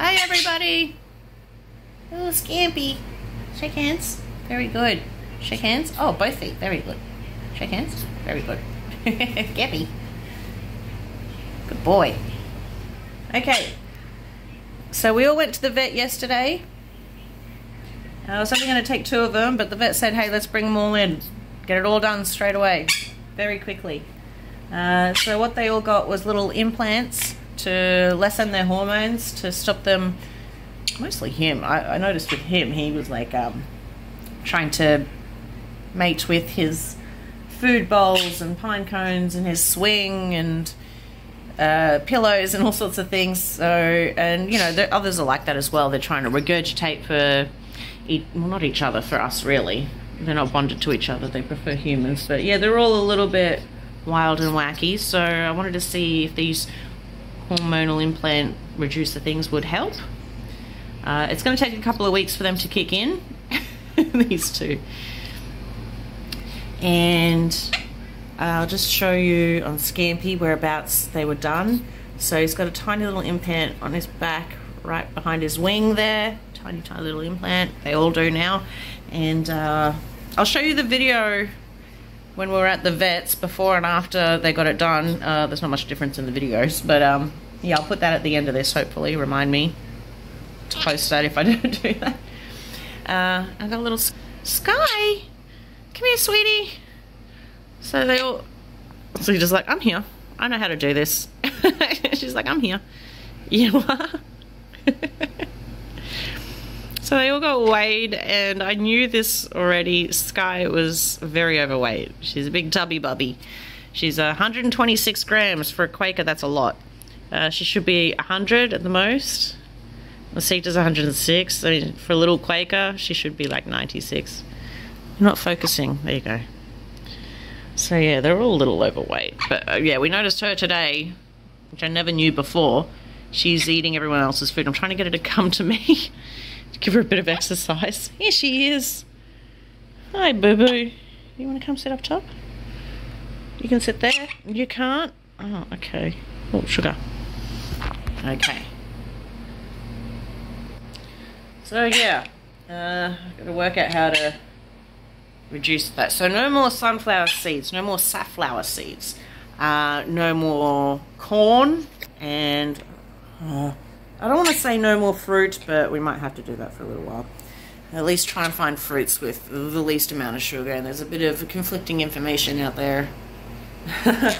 Hi, everybody. Oh, Scampy. Shake hands. Very good. Shake hands. Oh, both feet. Very good. Shake hands. Very good. Gappy. Good boy. Okay. So we all went to the vet yesterday. I was only going to take two of them, but the vet said, hey, let's bring them all in. Get it all done straight away. Very quickly. Uh, so what they all got was little implants to lessen their hormones, to stop them, mostly him. I, I noticed with him, he was like um, trying to mate with his food bowls and pine cones and his swing and uh, pillows and all sorts of things. So, and you know, the others are like that as well. They're trying to regurgitate for, eat, well, not each other, for us really. They're not bonded to each other. They prefer humans. But yeah, they're all a little bit wild and wacky. So I wanted to see if these hormonal implant reducer things would help. Uh, it's going to take a couple of weeks for them to kick in, these two. And I'll just show you on Scampy whereabouts they were done. So he's got a tiny little implant on his back, right behind his wing there. Tiny, tiny little implant. They all do now. And uh, I'll show you the video when we were at the vets before and after they got it done. Uh, there's not much difference in the videos, but um, yeah, I'll put that at the end of this, hopefully. Remind me to post that if I don't do that. Uh, I got a little Sky. Come here, sweetie. So they all, so you're just like, I'm here. I know how to do this. She's like, I'm here. You are. So they all got weighed, and I knew this already. Sky was very overweight. She's a big tubby bubby. She's 126 grams for a Quaker. That's a lot. Uh, she should be 100 at the most. Masita's 106. I mean, for a little Quaker, she should be like 96. You're not focusing. There you go. So yeah, they're all a little overweight. But uh, yeah, we noticed her today, which I never knew before. She's eating everyone else's food. I'm trying to get her to come to me. Give her a bit of exercise. Here she is. Hi, boo boo. You want to come sit up top? You can sit there. You can't? Oh, okay. Oh, sugar. Okay. So, yeah. Uh, I've got to work out how to reduce that. So, no more sunflower seeds, no more safflower seeds, uh, no more corn, and. Uh, I don't want to say no more fruit, but we might have to do that for a little while. At least try and find fruits with the least amount of sugar. And there's a bit of conflicting information out there.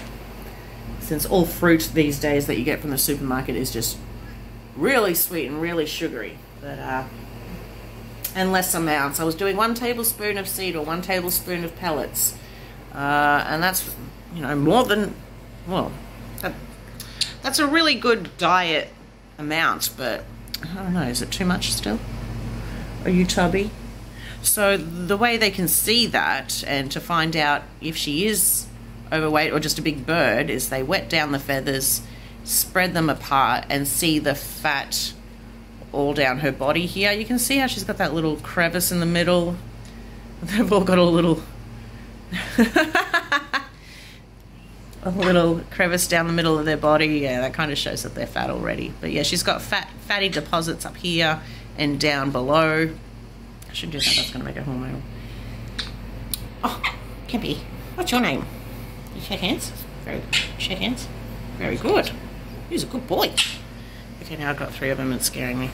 Since all fruit these days that you get from the supermarket is just really sweet and really sugary. But, uh, and less amounts. I was doing one tablespoon of seed or one tablespoon of pellets. Uh, and that's, you know, more than, well, that, that's a really good diet amount, but I don't know, is it too much still? Are you tubby? So the way they can see that and to find out if she is overweight or just a big bird is they wet down the feathers, spread them apart and see the fat all down her body here. You can see how she's got that little crevice in the middle. They've all got a little a little crevice down the middle of their body. Yeah, that kind of shows that they're fat already. But yeah, she's got fat, fatty deposits up here and down below. I should do that. That's going to make it hormonal. Oh, Kippy, what's your name? You shake hands. Very good. Shake hands. Very good. He's a good boy. Okay, now I've got three of them. It's scaring me.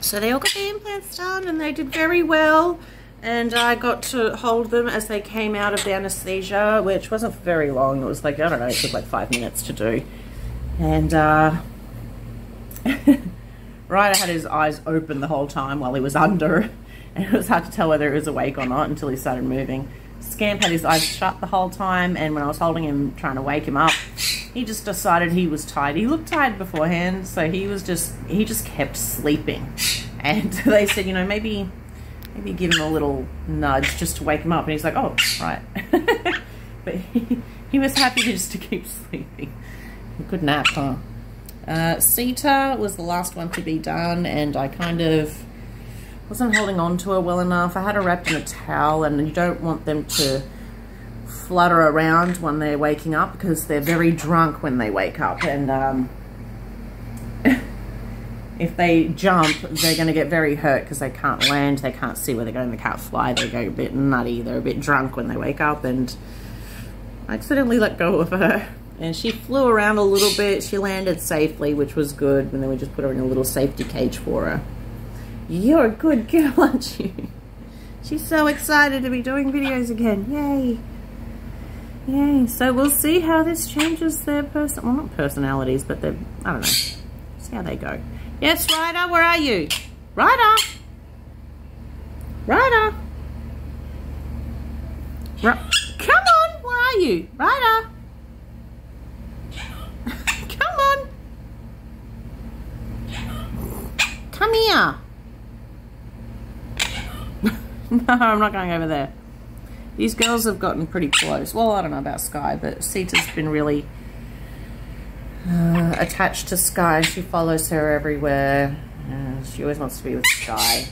So they all got the implants done, and they did very well and I got to hold them as they came out of the anesthesia, which wasn't very long. It was like, I don't know, it took like five minutes to do. And, uh, Ryder had his eyes open the whole time while he was under, and it was hard to tell whether he was awake or not until he started moving. Scamp had his eyes shut the whole time, and when I was holding him, trying to wake him up, he just decided he was tired. He looked tired beforehand, so he was just, he just kept sleeping. And they said, you know, maybe maybe give him a little nudge just to wake him up. And he's like, oh, right. but he, he was happy just to keep sleeping. Good nap, huh? Uh, Sita was the last one to be done, and I kind of wasn't holding on to her well enough. I had her wrapped in a towel, and you don't want them to flutter around when they're waking up because they're very drunk when they wake up. And um, if they jump, they're going to get very hurt because they can't land, they can't see where they're going, they can't fly, they go a bit nutty, they're a bit drunk when they wake up, and I accidentally let go of her. And she flew around a little bit, she landed safely, which was good, and then we just put her in a little safety cage for her. You're a good girl, aren't you? She's so excited to be doing videos again, yay! Yay, so we'll see how this changes their person, well not personalities, but their, I don't know, see how they go. Yes, Ryder, where are you? Ryder! Ryder! R Come on, where are you? Ryder! Come on! Come here! no, I'm not going over there. These girls have gotten pretty close. Well, I don't know about Sky, but Sita's been really uh, attached to Sky. She follows her everywhere. Uh, she always wants to be with Sky.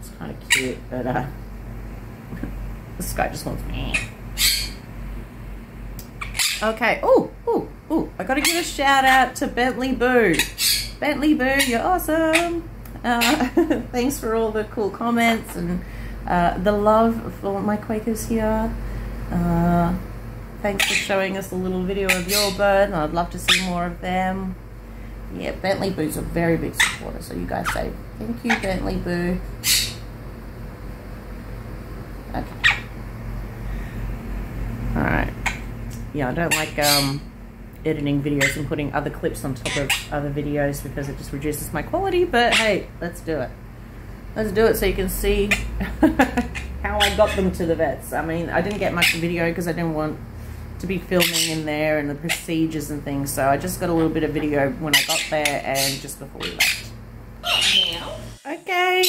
It's kind of cute, but uh, Sky just wants me. Okay. Oh, oh, oh! I got to give a shout out to Bentley Boo. Bentley Boo, you're awesome. Uh, thanks for all the cool comments and uh, the love for my Quakers here. Thanks for showing us a little video of your bird. I'd love to see more of them. Yeah, Bentley Boo's a very big supporter, so you guys say thank you, Bentley Boo. Okay. Alright. Yeah, I don't like um, editing videos and putting other clips on top of other videos because it just reduces my quality, but hey, let's do it. Let's do it so you can see how I got them to the vets. I mean, I didn't get much video because I didn't want to be filming in there and the procedures and things. So I just got a little bit of video when I got there and just before we left. Okay.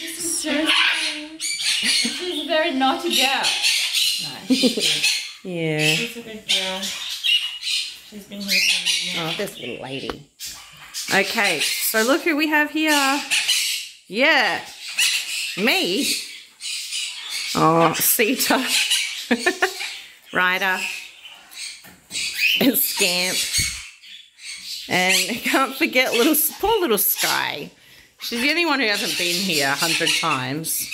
This is Josephine. She's a very naughty girl. No, yeah. she's a good girl. She's been here for a Oh, this little lady. Okay, so look who we have here. Yeah, me. Oh, Sita. Ryder. And Scamp. And can't forget little, poor little Sky. She's the only one who hasn't been here a hundred times.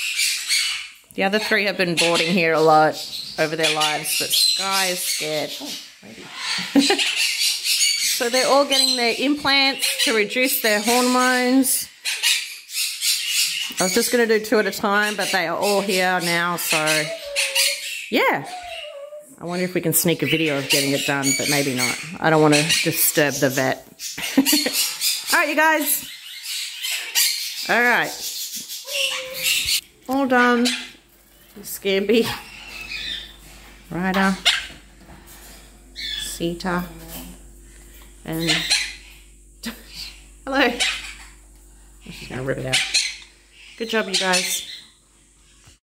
The other three have been boarding here a lot over their lives, but Sky is scared. Oh, so they're all getting their implants to reduce their hormones. I was just going to do two at a time, but they are all here now, so yeah. I wonder if we can sneak a video of getting it done, but maybe not. I don't want to disturb the vet. all right, you guys. All right. All done. Scampy. Ryder. Sita. And... Hello. She's going to rip it out. Good job, you guys.